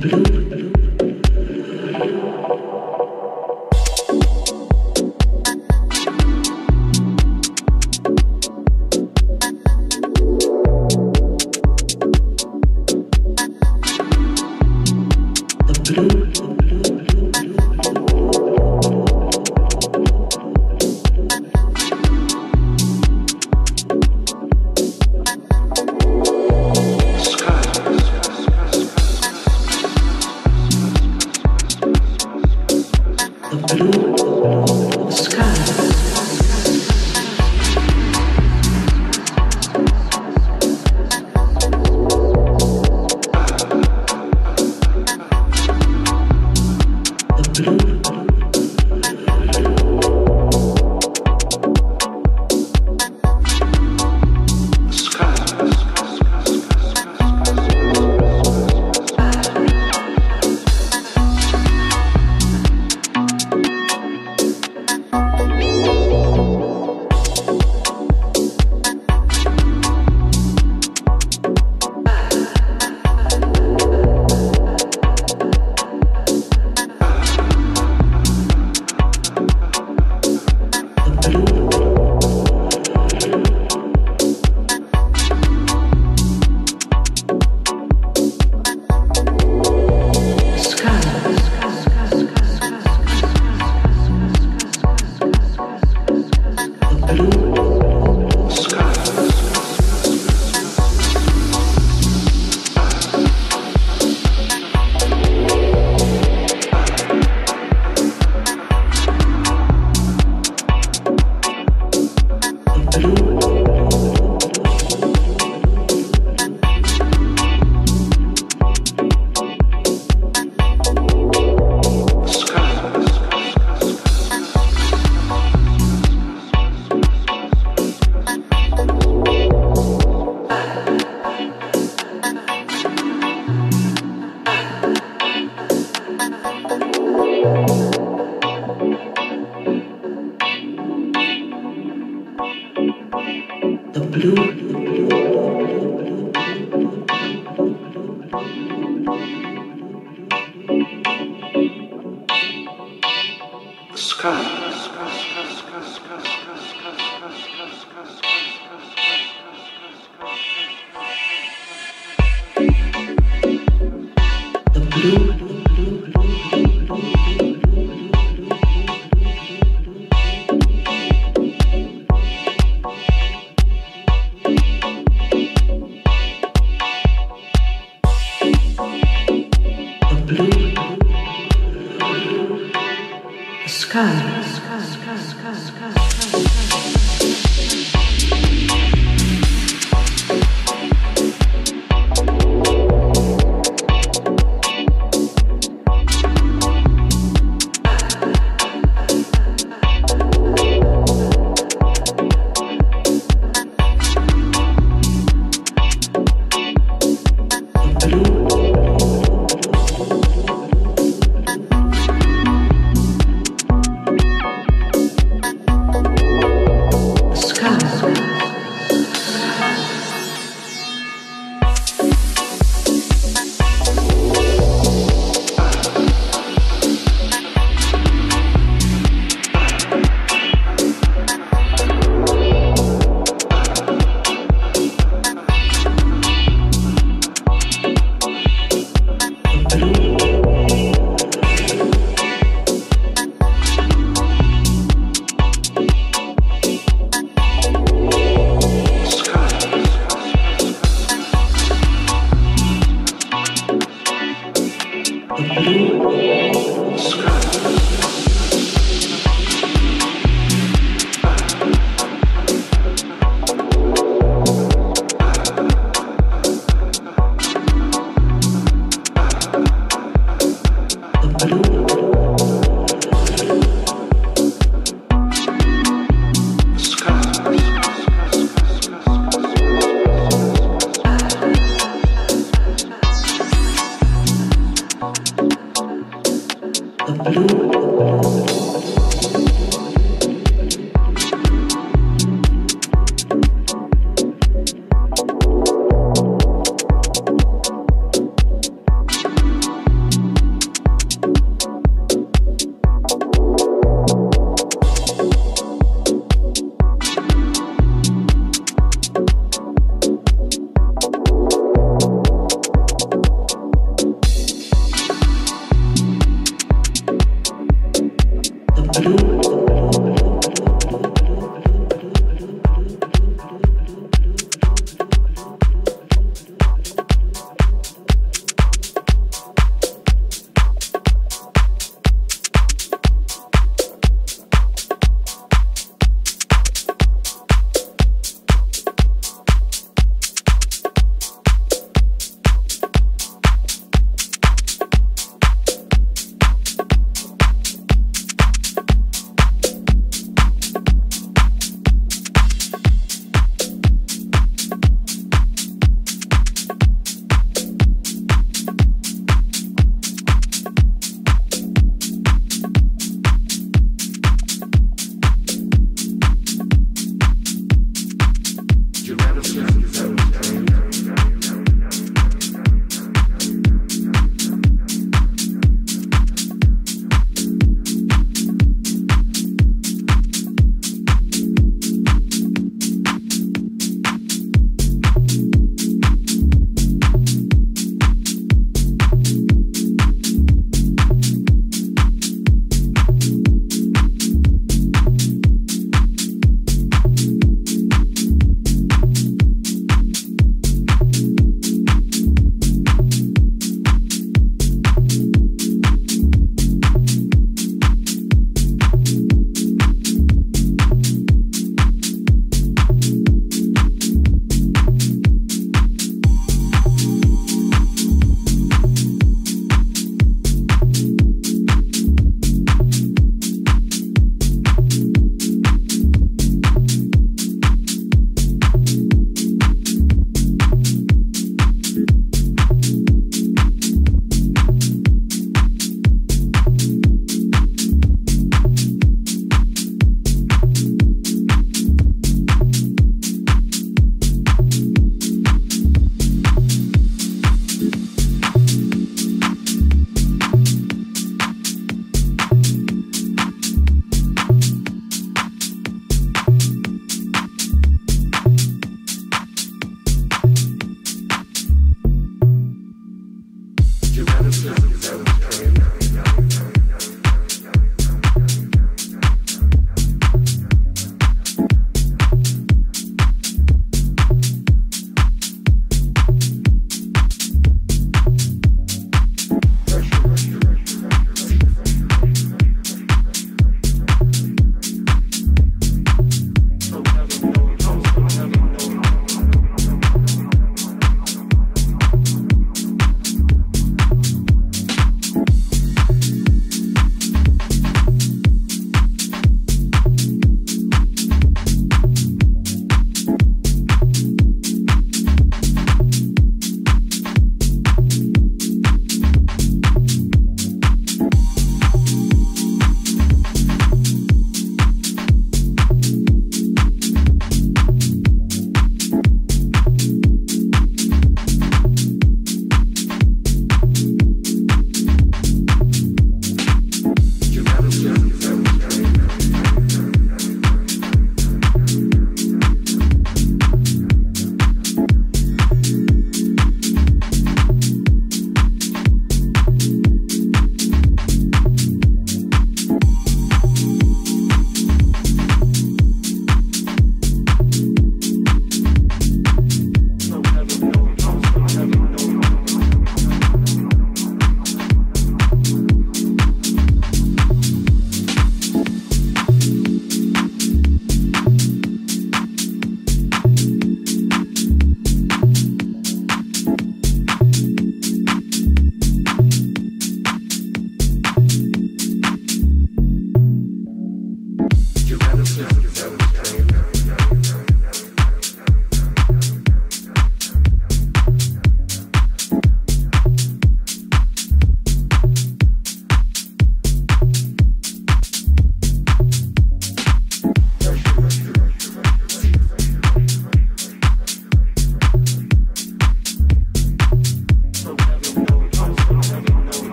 blue.